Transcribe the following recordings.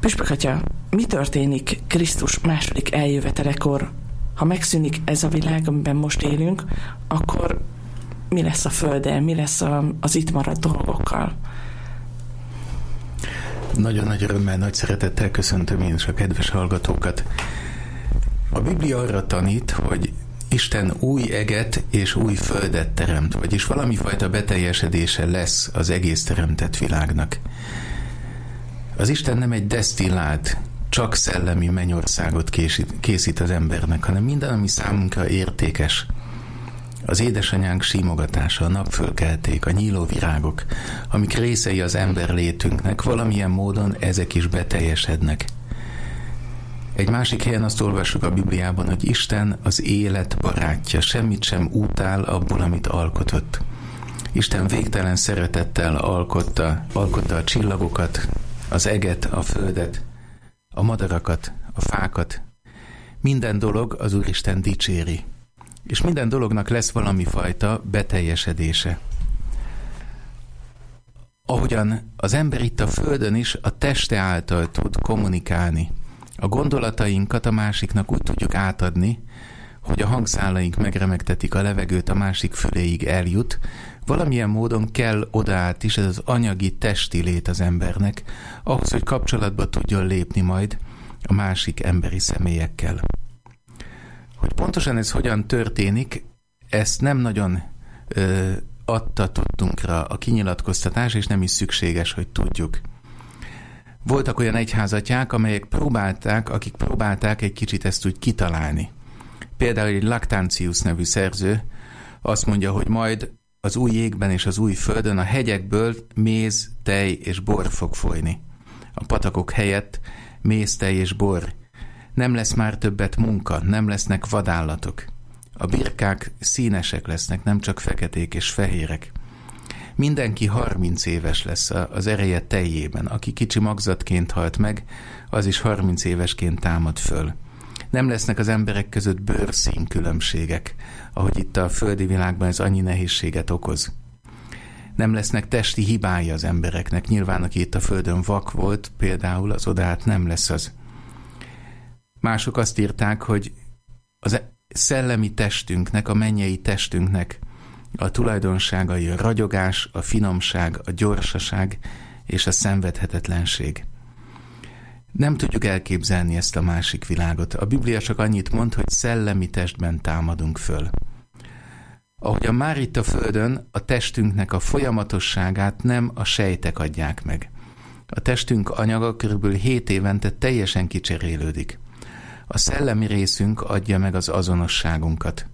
Püspök atya, mi történik Krisztus második eljövetelekor? Ha megszűnik ez a világ, amiben most élünk, akkor mi lesz a Földdel, mi lesz az itt maradt dolgokkal? Nagyon nagy örömmel, nagy szeretettel köszöntöm én is a kedves hallgatókat. A Biblia arra tanít, hogy Isten új eget és új földet teremt, vagyis valami fajta beteljesedése lesz az egész teremtett világnak. Az Isten nem egy desztillált, csak szellemi mennyországot készít, készít az embernek, hanem minden, ami számunkra értékes. Az édesanyánk símogatása, a napfölkelték, a nyíló virágok, amik részei az ember létünknek, valamilyen módon ezek is beteljesednek. Egy másik helyen azt olvassuk a Bibliában, hogy Isten az élet barátja, semmit sem utál abból, amit alkotott. Isten végtelen szeretettel alkotta, alkotta a csillagokat, az eget, a földet, a madarakat, a fákat. Minden dolog az Úristen dicséri. És minden dolognak lesz valami fajta beteljesedése. Ahogyan az ember itt a Földön is a teste által tud kommunikálni. A gondolatainkat a másiknak úgy tudjuk átadni, hogy a hangszálaink megremegtetik a levegőt, a másik füléig eljut, valamilyen módon kell odaát is ez az anyagi testi lét az embernek, ahhoz, hogy kapcsolatba tudjon lépni majd a másik emberi személyekkel. Hogy pontosan ez hogyan történik, ezt nem nagyon ö, adta tudtunkra a kinyilatkoztatás, és nem is szükséges, hogy tudjuk. Voltak olyan egyházatják, amelyek próbálták, akik próbálták egy kicsit ezt úgy kitalálni. Például egy Lactantius nevű szerző azt mondja, hogy majd az új jégben és az új földön a hegyekből méz, tej és bor fog folyni. A patakok helyett méz, tej és bor. Nem lesz már többet munka, nem lesznek vadállatok. A birkák színesek lesznek, nem csak feketék és fehérek. Mindenki 30 éves lesz az ereje teljében. Aki kicsi magzatként halt meg, az is 30 évesként támad föl. Nem lesznek az emberek között bőrszín különbségek, ahogy itt a földi világban ez annyi nehézséget okoz. Nem lesznek testi hibája az embereknek. Nyilván, aki itt a földön vak volt, például az odát nem lesz az. Mások azt írták, hogy az szellemi testünknek, a mennyei testünknek a tulajdonságai a ragyogás, a finomság, a gyorsaság és a szenvedhetetlenség. Nem tudjuk elképzelni ezt a másik világot. A Biblia csak annyit mond, hogy szellemi testben támadunk föl. a már itt a Földön a testünknek a folyamatosságát nem a sejtek adják meg. A testünk anyaga körülbelül 7 évente teljesen kicserélődik. A szellemi részünk adja meg az azonosságunkat.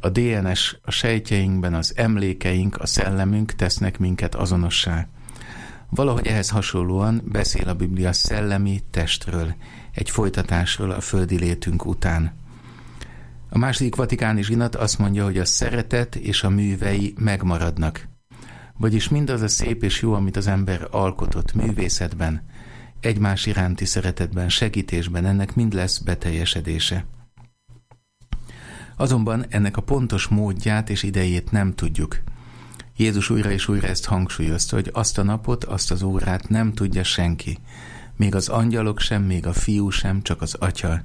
A DNS a sejtjeinkben az emlékeink, a szellemünk tesznek minket azonossá. Valahogy ehhez hasonlóan beszél a Biblia szellemi testről, egy folytatásról a földi létünk után. A második vatikáni zsinat azt mondja, hogy a szeretet és a művei megmaradnak. Vagyis mindaz a szép és jó, amit az ember alkotott művészetben, egymás iránti szeretetben, segítésben, ennek mind lesz beteljesedése. Azonban ennek a pontos módját és idejét nem tudjuk. Jézus újra és újra ezt hangsúlyozta, hogy azt a napot, azt az órát nem tudja senki. Még az angyalok sem, még a fiú sem, csak az atya.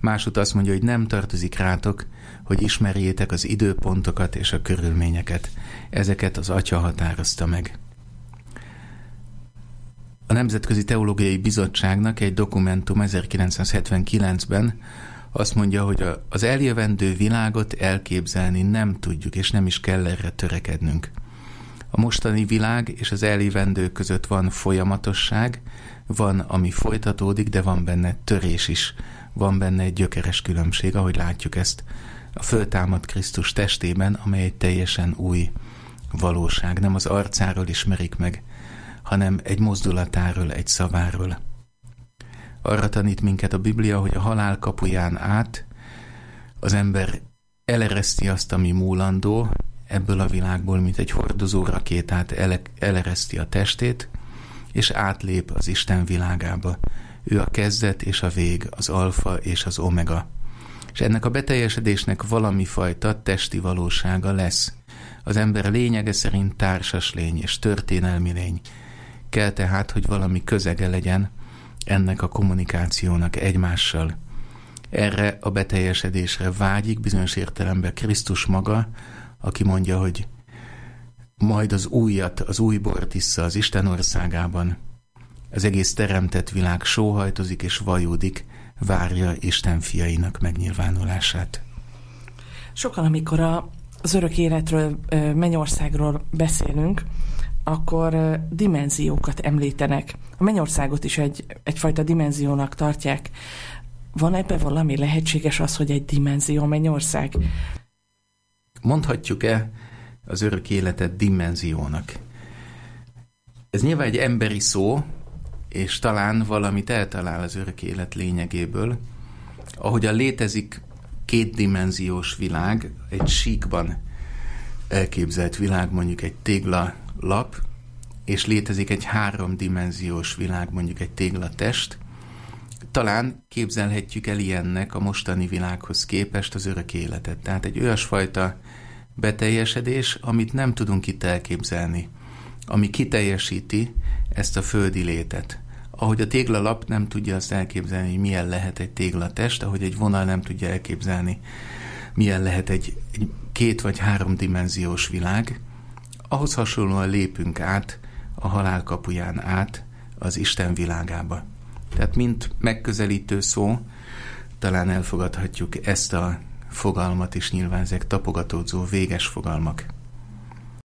Másút azt mondja, hogy nem tartozik rátok, hogy ismerjétek az időpontokat és a körülményeket. Ezeket az atya határozta meg. A Nemzetközi Teológiai Bizottságnak egy dokumentum 1979-ben azt mondja, hogy az eljövendő világot elképzelni nem tudjuk, és nem is kell erre törekednünk. A mostani világ és az eljövendő között van folyamatosság, van, ami folytatódik, de van benne törés is, van benne egy gyökeres különbség, ahogy látjuk ezt a föltámad Krisztus testében, amely egy teljesen új valóság. Nem az arcáról ismerik meg, hanem egy mozdulatáról, egy szaváról. Arra tanít minket a Biblia, hogy a halál kapuján át az ember elereszti azt, ami múlandó, ebből a világból, mint egy hordozó rakétát ele, elereszti a testét, és átlép az Isten világába. Ő a kezdet és a vég, az alfa és az omega. És ennek a beteljesedésnek valami fajta testi valósága lesz. Az ember lényege szerint társas lény és történelmi lény. Kell tehát, hogy valami közege legyen ennek a kommunikációnak egymással. Erre a beteljesedésre vágyik bizonyos értelemben Krisztus maga, aki mondja, hogy majd az újat, az új bort issza az Isten országában. Az egész teremtett világ sóhajtozik és vajúdik, várja Isten fiainak megnyilvánulását. Sokan, amikor a, az örök életről, mennyországról beszélünk, akkor dimenziókat említenek. A mennyországot is egy, egyfajta dimenziónak tartják. Van ebben valami lehetséges az, hogy egy dimenzió mennyország? Mondhatjuk-e az örök életet dimenziónak? Ez nyilván egy emberi szó, és talán valamit eltalál az örök élet lényegéből. Ahogyan létezik kétdimenziós világ, egy síkban elképzelt világ, mondjuk egy tégla lap, és létezik egy háromdimenziós világ, mondjuk egy téglatest, talán képzelhetjük el ilyennek a mostani világhoz képest az örök életet. Tehát egy olyasfajta beteljesedés, amit nem tudunk itt elképzelni, ami kiteljesíti ezt a földi létet. Ahogy a téglalap nem tudja azt elképzelni, hogy milyen lehet egy téglatest, ahogy egy vonal nem tudja elképzelni, milyen lehet egy, egy két vagy háromdimenziós világ, ahhoz hasonlóan lépünk át a halál kapuján át az Isten világába. Tehát mint megközelítő szó, talán elfogadhatjuk ezt a fogalmat is, nyilván ezek tapogatódzó, véges fogalmak.